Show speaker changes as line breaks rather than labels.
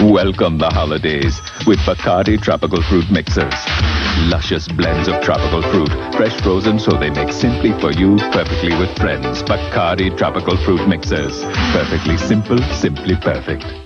Welcome the holidays with Bacardi Tropical Fruit Mixers. Luscious blends of tropical fruit, fresh frozen so they make simply for you, perfectly with friends. Bacardi Tropical Fruit Mixers. Perfectly simple, simply perfect.